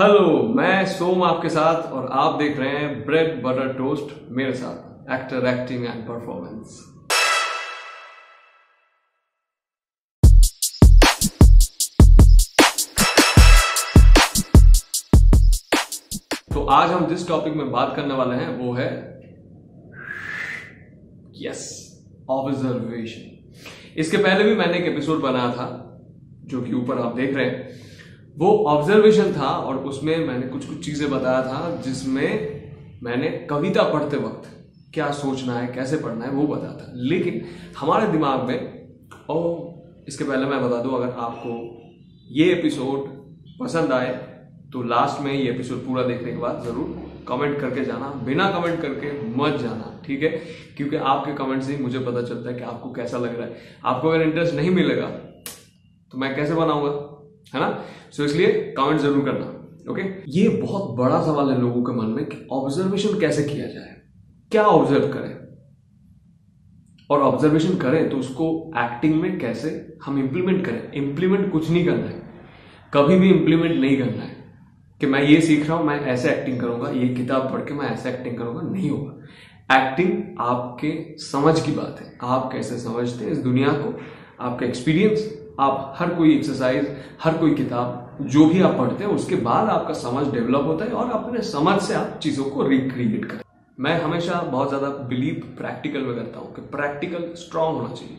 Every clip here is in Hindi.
हेलो मैं सोम आपके साथ और आप देख रहे हैं ब्रेड बटर टोस्ट मेरे साथ एक्टर एक्टिंग एंड परफॉर्मेंस तो आज हम जिस टॉपिक में बात करने वाले हैं, वो है यस ऑब्जर्वेशन इसके पहले भी मैंने एक एपिसोड बनाया था, जो कि ऊपर आप देख रहे हैं। वो ऑब्जर्वेशन था और उसमें मैंने कुछ कुछ चीज़ें बताया था जिसमें मैंने कविता पढ़ते वक्त क्या सोचना है, कैसे पढ़ना है वो बताया था। लेकिन हमारे दिमाग में, और इसके पहले मैं बता दूँ, अगर आपको ये एपिसोड पसंद आए तो लास्ट में ये एपिसोड पूरा देखने के बाद ज़रूर कमेंट करके जाना, बिना कमेंट करके मत जाना, ठीक है? क्योंकि आपके कमेंट से ही मुझे पता चलता है कि आपको कैसा लग रहा है। आपको अगर इंटरेस्ट नहीं मिलेगा तो मैं कैसे बनाऊँगा? है ना? सो so, इसलिए कमेंट ज़रूर करना ओके ये बहुत बड़ा सवाल है लोगों के मन में कि ऑब्जर्वेशन कैसे किया जाए? क्या ऑब्ज़र्व करें? और ऑब्जर्वेशन करें तो उसको एक्टिंग में कैसे हम इंप्लीमेंट करें? इंप्लीमेंट कुछ नहीं करना है। कभी भी इंप्लीमेंट नहीं करना है कि मैं ये सीख रहा हूँ मैं ऐसे एक्टिंग करूँगा ये किताब पढ़ के मैं ऐसे एक्टिंग करूँगा नहीं होगा। एक्टिंग आपके समझ की बात है। आप कैसे समझते हैं इस दुनिया को? आपका एक्सपीरियंस आप हर कोई एक्सरसाइज हर कोई किताब, जो भी आप पढ़ते हैं, उसके बाद आपका समझ डेवलप होता है और अपने समझ से आप चीज़ों को रिक्रिएट करें मैं हमेशा बहुत ज़्यादा बिलीव प्रैक्टिकल में करता हूँ कि प्रैक्टिकल स्ट्रांग होना चाहिए।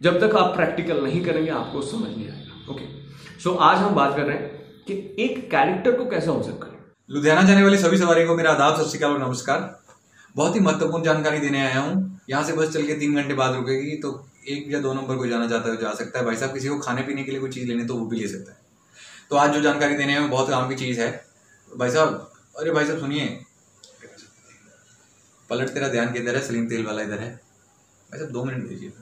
जब तक आप प्रैक्टिकल नहीं करेंगे, आपको समझ नहीं आएगा। ओके सो आज हम बात कर रहे हैं कि एक कैरेक्टर को कैसे ऑब्ज़र्व करें। लुधियाना जाने वाली सभी सवारी को मेरा आदाब, सत श्रीकाल और नमस्कार। बहुत ही महत्वपूर्ण जानकारी देने आया हूँ। यहाँ से बस चल के तीन घंटे बाद रुकेगी तो एक या दो नंबर को जाना चाहता है, जा सकता है। भाई साहब, किसी को खाने पीने के लिए कोई चीज़ लेनी तो वो भी ले सकता है। तो आज जो जानकारी देने में बहुत काम की चीज़ है। भाई साहब, अरे भाई साहब, सुनिए। पलट तेरा ध्यान किधर है? सलीम तेल वाला इधर है। भाई साहब, दो मिनट दीजिए।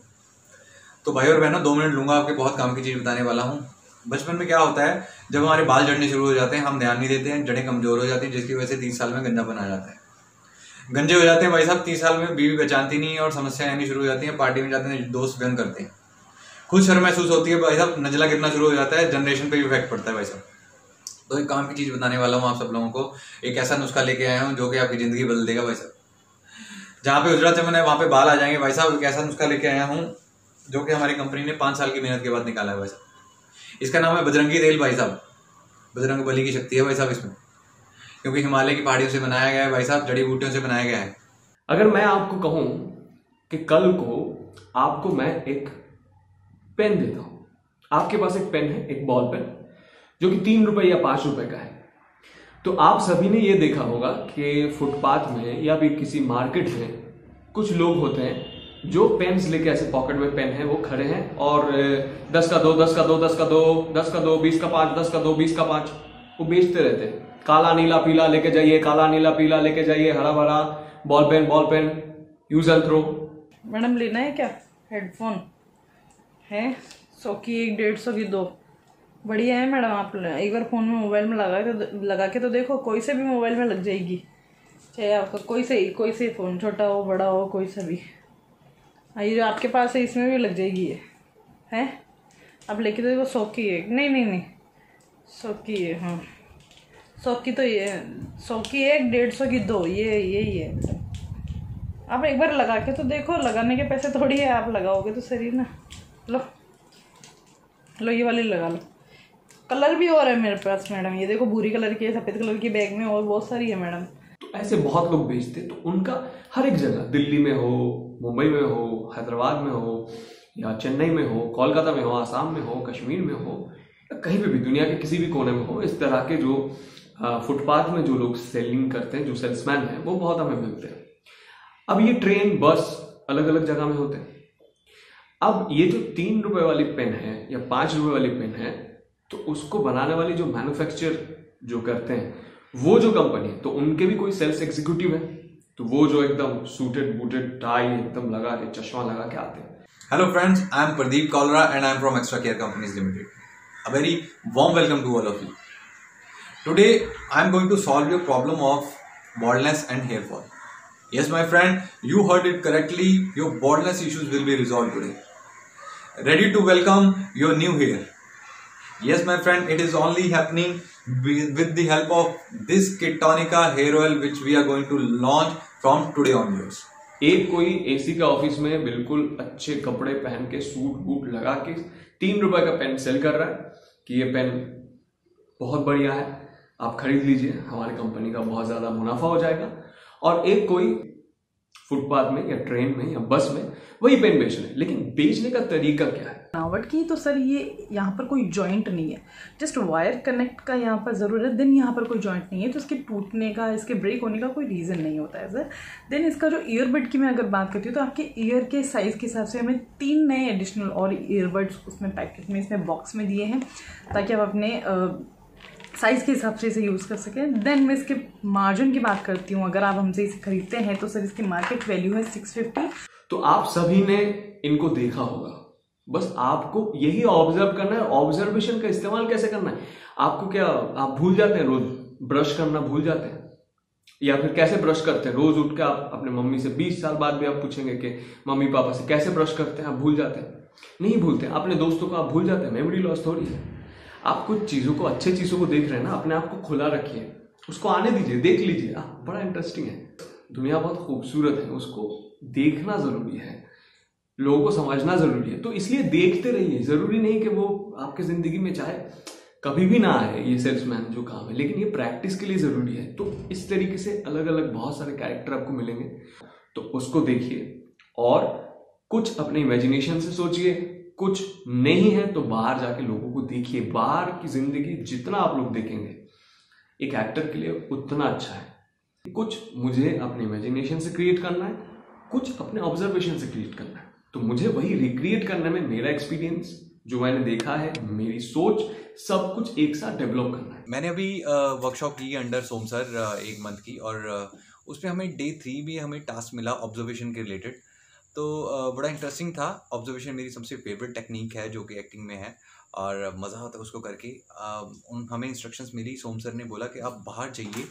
तो भाई और बहनों, दो मिनट लूँगा, आपके बहुत काम की चीज़ बताने वाला हूँ। बचपन में क्या होता है, जब हमारे बाल जड़ने शुरू हो जाते हैं, हम ध्यान नहीं देते हैं, जड़ें कमज़ोर हो जाती हैं, जिसकी वजह से तीस साल में गंजा बना जाता है। गंजे हो जाते हैं भाई साहब तीस साल में बीवी पहचानती नहीं है और समस्याएँ आनी शुरू हो जाती हैं, पार्टी में जाते हैं, दोस्त व्यंग करते हैं। खुद शर्म महसूस होती है भाई साहब, नजला गिरना शुरू हो जाता है जनरेशन पे भी इफ़ेक्ट पड़ता है भाई साहब। तो एक काम की चीज़ बताने वाला हूँ आप सब लोगों को, एक ऐसा नुस्खा लेके आया हूँ जो कि आपकी ज़िंदगी बदल देगा भाई साहब। जहाँ पे उजरा चमन है, वहाँ पे बाल आ जाएँगे भाई साहब, एक ऐसा नुस्खा लेके आया हूँ जो कि हमारी कंपनी ने पाँच साल की मेहनत के बाद निकाला है भाई साहब। इसका नाम है बजरंगी तेल भाई साहब। बजरंग बली की शक्ति है भाई साहब इसमें। क्योंकि हिमालय की पहाड़ियों से बनाया गया है, भाई साहब, जड़ी बूटियों से बनाया गया है। अगर मैं आपको कहूँ कि कल को आपको मैं एक पेन देता हूँ। आपके पास एक पेन है, एक बॉल पेन, जो कि तीन रुपए या पाँच रुपए का है। तो आप सभी ने यह देखा होगा कि फुटपाथ में या फिर किसी मार्केट में कुछ लोग होते हैं जो पेन्स लेके ऐसे पॉकेट में पेन है, वो खड़े हैं और दस का दो, दस का दो, दस का दो, दस का दो, बीस का पाँच, दस का दो, बीस का पाँच, वो बेचते रहते हैं। काला, नीला, पीला लेके जाइए, काला, नीला, पीला लेके जाइए हरा भरा ball pen ball pen use and throw madam, लेना है क्या? हेडफोन है? सौ की एक, डेढ़ सौ की दो। बढ़िया है मैडम, आप एक बार फ़ोन में मोबाइल में लगा के लगा के तो देखो, कोई से भी मोबाइल में लग जाएगी। चाहे आपका कोई से कोई से फ़ोन छोटा हो, बड़ा हो, कोई सा भी। ये जो आपके पास है, इसमें भी लग जाएगी ये। है? आप लेके तो देखो सौ की है। नहीं नहीं नहीं। सौ की है हाँ। सौ की तो ये, सौ की एक, डेढ़ सौ की दो, ये यही है आप एक बार लगा के तो देखो, लगाने के पैसे थोड़ी है, आप लगाओगे तो सही ना। लो लो, ये वाली लगा लो। कलर भी और है मेरे पास, मैडम, ये देखो भूरी कलर की है, सफ़ेद कलर की बैग में और बहुत सारी है, मैडम। तो ऐसे बहुत लोग बेचते तो उनका हर एक जगह, दिल्ली में हो, मुंबई में हो, हैदराबाद में हो, या चेन्नई में हो, कोलकाता में हो, आसाम में हो, कश्मीर में हो, या कहीं पे भी, दुनिया के किसी भी कोने में हो, इस तरह के जो फुटपाथ में जो लोग सेलिंग करते हैं, जो सेल्समैन है, वो बहुत हमें मिलते हैं। अब ये ट्रेन बस अलग अलग जगह में होते हैं। अब ये जो तीन रुपए वाली पेन है या पाँच रुपए वाली पेन है तो उसको बनाने वाली जो मैन्युफैक्चर जो करते हैं, वो जो कंपनी है तो उनके भी कोई सेल्स एग्जीक्यूटिव है तो वो जो एकदम सूटेड बूटेड टाई एकदम लगा के, चश्मा लगा के आते हैं। Hello friends I am Pradeep cholera and I am from extra care companies limited a very warm welcome to all of you today I am going to solve your problem of baldness and hair fall yes my friend you heard it correctly your baldness issues will be resolve today ready to welcome your new hair yes my friend it is only happening with the help of this किटोनिका hair oil which we are going to launch from today on yours एक कोई ए सी के ऑफ़िस में बिल्कुल अच्छे कपड़े पहन के सूट वूट लगा के तीन रुपए का पेन सेल कर रहा है कि ये पेन बहुत बढ़िया है। आप खरीद लीजिए, हमारी कंपनी का बहुत ज़्यादा मुनाफा हो जाएगा। और एक कोई फुटपाथ में या ट्रेन में या बस में वही पेन बेच रहे लेकिन बेचने का तरीका क्या है? बनावट की तो सर ये यहाँ पर कोई जॉइंट नहीं है। जस्ट वायर कनेक्ट का यहाँ पर ज़रूरत है। देन यहाँ पर कोई जॉइंट नहीं है। तो इसके टूटने का, इसके ब्रेक होने का कोई रीज़न नहीं होता है सर। देन इसका जो ईयरबड की मैं अगर बात करती हूँ तो आपके ईयर के साइज़ के हिसाब से हमें तीन नए एडिशनल और ईयरबड्स उसमें पैकेट में, इसमें बॉक्स में दिए हैं। ताकि आप अपने साइज़ के हिसाब से इसे यूज़ कर सकें. देन मैं इसके मार्जिन की बात करती हूँ. अगर आप हमसे इसे खरीदते हैं तो सर इसकी मार्केट वैल्यू है सिक्स फिफ्टी तो आप सभी ने इनको देखा होगा. बस आपको यही ऑब्ज़र्व करना है. ऑब्जर्वेशन का इस्तेमाल कैसे करना है? आपको क्या, आप भूल जाते हैं रोज? ब्रश करना भूल जाते हैं? या फिर कैसे ब्रश करते हैं? रोज उठ के आप अपने मम्मी से 20 साल बाद भी आप पूछेंगे कि, मम्मी, पापा से कैसे ब्रश करते हैं? आप भूल जाते हैं. नहीं भूलते. अपने दोस्तों को आप भूल जाते हैं. मेमोरी लॉस थोड़ी है. आप कुछ चीज़ों को अच्छे चीज़ों को देख रहे हैं ना अपने आप को खुला रखिए। उसको आने दीजिए देख लीजिए। आ, बड़ा इंटरेस्टिंग है। दुनिया बहुत खूबसूरत है उसको देखना ज़रूरी है। लोगों को समझना ज़रूरी है। तो इसलिए देखते रहिए। ज़रूरी नहीं कि वो आपकी ज़िंदगी में चाहे कभी भी ना आए ये सेल्समैन जो काम है लेकिन ये प्रैक्टिस के लिए ज़रूरी है। तो इस तरीके से अलग अलग बहुत सारे कैरेक्टर आपको मिलेंगे। तो उसको देखिए और कुछ अपने इमेजिनेशन से सोचिए। कुछ नहीं है तो बाहर जाके लोगों को देखिए। बाहर की ज़िंदगी जितना आप लोग देखेंगे, एक एक्टर के लिए उतना अच्छा है। कुछ मुझे अपने इमेजिनेशन से क्रिएट करना है, कुछ अपने ऑब्जर्वेशन से क्रिएट करना है। तो मुझे वही रिक्रिएट करने में मेरा एक्सपीरियंस जो मैंने देखा है, मेरी सोच, सब कुछ एक साथ डेवलप करना है। मैंने अभी वर्कशॉप की अंडर सोम सर एक मंथ की और उसमें हमें डे थ्री भी हमें टास्क मिला ऑब्जर्वेशन के रिलेटेड तो बड़ा इंटरेस्टिंग था। ऑब्जर्वेशन मेरी सबसे फेवरेट टेक्निक है, जो कि एक्टिंग में है। और मज़ा आता है उसको करके। उन, हमें इंस्ट्रक्शंस मिली। सोम सर ने बोला कि आप बाहर जाइए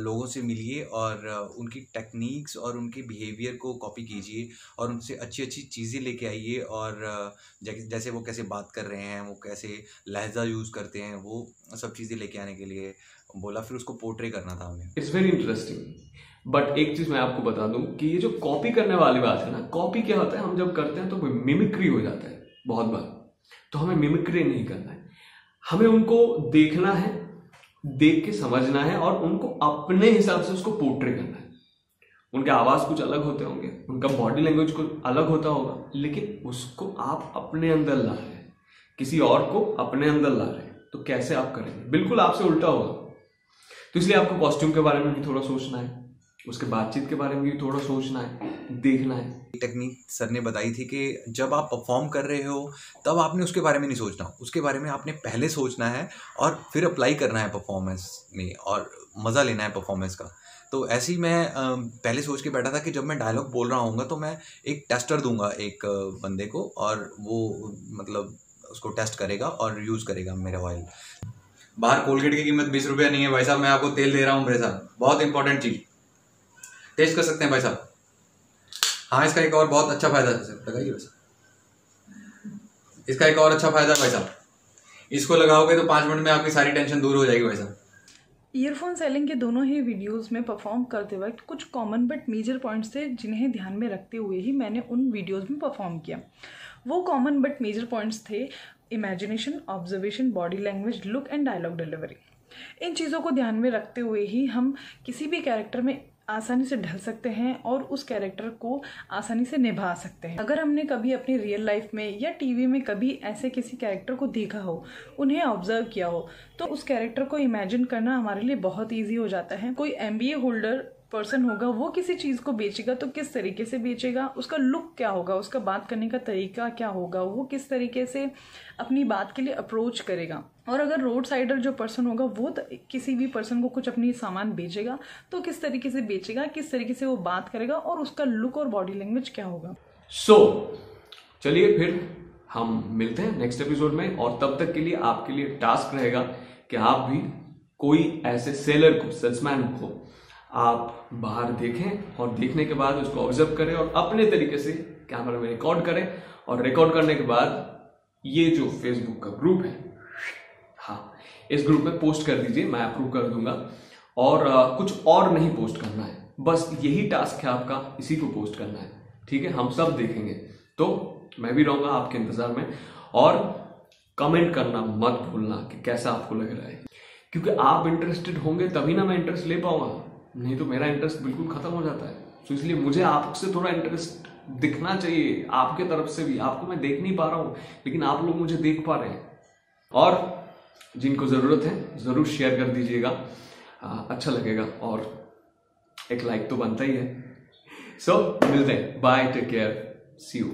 लोगों से मिलिए और उनकी टेक्निक्स और उनके बिहेवियर को कॉपी कीजिए और उनसे अच्छी अच्छी चीज़ें लेके आइए और जैसे वो कैसे बात कर रहे हैं, वो कैसे लहजा यूज़ करते हैं, वो सब चीज़ें लेके आने के लिए बोला। फिर उसको पोर्ट्रे करना था हमें। इट्स वेरी इंटरेस्टिंग बट एक चीज़ मैं आपको बता दूँ कि ये जो कॉपी करने वाली बात है ना कॉपी क्या होता है? हम जब करते हैं तो मिमिक्री हो जाता है, बहुत बार। तो हमें मिमिक्री नहीं करना है। हमें उनको देखना है, देख के समझना है और उनको अपने हिसाब से उसको पोर्ट्रे करना है। उनके आवाज़ कुछ अलग होते होंगे, उनका बॉडी लैंग्वेज कुछ अलग होता होगा, लेकिन उसको आप अपने अंदर ला रहे हैं। किसी और को अपने अंदर ला रहे हैं। तो कैसे आप करेंगे? बिल्कुल आपसे उल्टा होगा। तो इसलिए आपको कॉस्ट्यूम के बारे में भी थोड़ा सोचना है। उसके बातचीत के बारे में भी थोड़ा सोचना है, देखना है। टेक्निक सर ने बताई थी कि जब आप परफॉर्म कर रहे हो, तब आपने उसके बारे में नहीं सोचना। उसके बारे में आपने पहले सोचना है और फिर अप्लाई करना है परफॉर्मेंस में और मज़ा लेना है परफॉर्मेंस का। तो ऐसे ही मैं पहले सोच के बैठा था कि जब मैं डायलॉग बोल रहा हूँ तो मैं एक टेस्टर दूँगा एक बंदे को और वो मतलब उसको टेस्ट करेगा और यूज़ करेगा मेरा ऑयल बाहर कोलगेट की कीमत बीस रुपया नहीं है, भाई साहब, मैं आपको तेल दे रहा हूँ मेरे साथ बहुत इंपॉर्टेंट चीज़। टेस्ट कर सकते हैं भाई साहब। हाँ इसका एक और बहुत अच्छा फ़ायदा है लगाइए वैसा। इसका एक और अच्छा फ़ायदा है भाई साहब। इसको लगाओगे तो पाँच मिनट में आपकी सारी टेंशन दूर हो जाएगी भाई साहब। ईयरफोन सेलिंग के दोनों ही वीडियोस में परफॉर्म करते वक्त कुछ कॉमन बट मेजर पॉइंट्स थे जिन्हें ध्यान में रखते हुए ही मैंने उन वीडियोस में परफॉर्म किया। वो कॉमन बट मेजर पॉइंट्स थे imagination observation body language look and dialogue delivery इन चीज़ों को ध्यान में रखते हुए ही हम किसी भी कैरेक्टर में आसानी से ढल सकते हैं और उस कैरेक्टर को आसानी से निभा सकते हैं। अगर हमने कभी अपनी रियल लाइफ में या टीवी में कभी ऐसे किसी कैरेक्टर को देखा हो, उन्हें ऑब्ज़र्व किया हो तो उस कैरेक्टर को इमेजिन करना हमारे लिए बहुत ईजी हो जाता है। कोई एमबीए होल्डर पर्सन होगा वो किसी चीज़ को बेचेगा तो किस तरीके से बेचेगा उसका लुक क्या होगा उसका बात करने का तरीका क्या होगा वो किस तरीके से अपनी बात के लिए अप्रोच करेगा। और अगर रोड साइडर जो पर्सन होगा वो किसी भी पर्सन को कुछ अपनी सामान बेचेगा तो किस तरीके से बेचेगा किस तरीके से वो बात करेगा और उसका लुक और बॉडी लैंग्वेज क्या होगा। सो so, चलिए फिर हम मिलते हैं नेक्स्ट एपिसोड में और तब तक के लिए आपके लिए टास्क रहेगा कि आप भी कोई ऐसे सेलर को सेल्समैन को आप बाहर देखें और देखने के बाद उसको ऑब्ज़र्व करें और अपने तरीके से कैमरा में रिकॉर्ड करें और रिकॉर्ड करने के बाद ये जो फेसबुक का ग्रुप है हाँ इस ग्रुप में पोस्ट कर दीजिए मैं अप्रूव कर दूँगा। और आ, कुछ और नहीं पोस्ट करना है बस यही टास्क है आपका इसी को पोस्ट करना है ठीक है? हम सब देखेंगे। तो मैं भी रहूँगा आपके इंतज़ार में और कमेंट करना मत भूलना कि कैसा आपको लग रहा है। क्योंकि आप इंटरेस्टेड होंगे तभी ना मैं इंटरेस्ट ले पाऊँगा। नहीं तो मेरा इंटरेस्ट बिल्कुल खत्म हो जाता है। तो इसलिए मुझे आपसे थोड़ा इंटरेस्ट दिखना चाहिए आपके तरफ़ से भी। आपको मैं देख नहीं पा रहा हूँ लेकिन आप लोग मुझे देख पा रहे हैं। और जिनको ज़रूरत है ज़रूर शेयर कर दीजिएगा। अच्छा लगेगा और एक लाइक तो बनता ही है। सो so, मिलते हैं। Bye take care see you